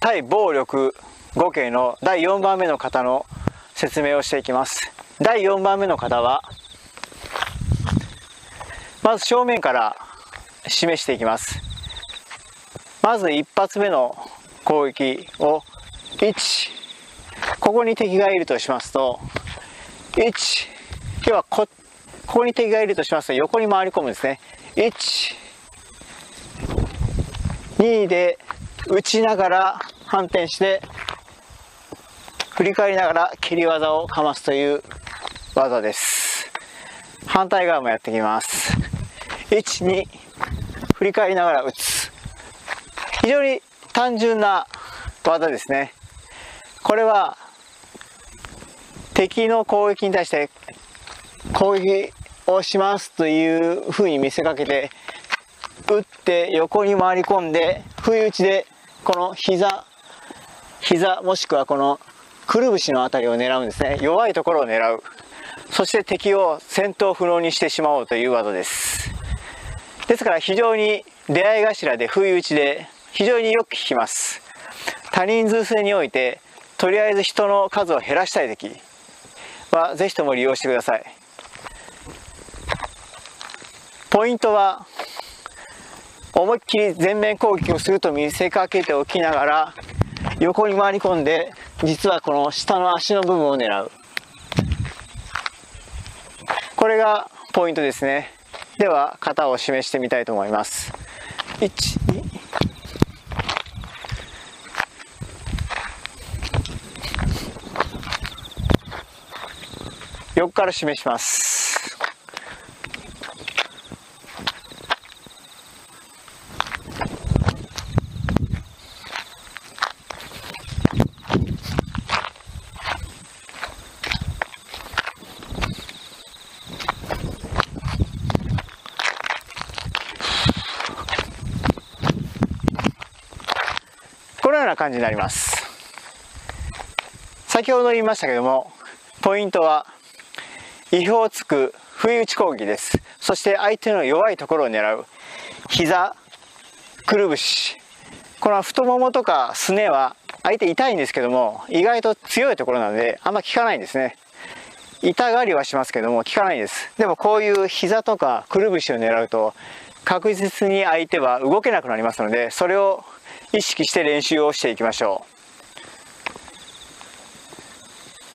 対暴力5系の第4番目の方の説明をしていきます。第4番目の方はまず正面から示していきます。まず一発目の攻撃を1ここに敵がいるとしますと1今日はこここに敵がいるとしますと横に回り込むんですね。1 2で打ちながら反転して振り返りながら蹴り技をかますという技です。反対側もやっていきます。12振り返りながら打つ。非常に単純な技ですね。これは敵の攻撃に対して攻撃をしますというふうに見せかけて打って横に回り込んで不意打ちでこの膝膝もしくはこのくるぶしの辺りを狙うんですね。弱いところを狙う。そして敵を戦闘不能にしてしまおうという技です。ですから非常に出会い頭で不意打ちで非常によく効きます。多人数制においてとりあえず人の数を減らしたい時はぜひとも利用してください。ポイントは思いっきり全面攻撃をすると見せかけておきながら横に回り込んで実はこの下の足の部分を狙う。これがポイントですね。では型を示してみたいと思います。1 2横から示します。うな感じになります。先ほど言いましたけどもポイントは意表をつく不意打ち攻撃です。そして相手の弱いところを狙う。膝くるぶし。この太ももとかすねは相手痛いんですけども意外と強いところなのであんま効かないんですね。痛がりはしますけども効かないです。でもこういう膝とかくるぶしを狙うと確実に相手は動けなくなりますのでそれを意識して練習をしていきましょう。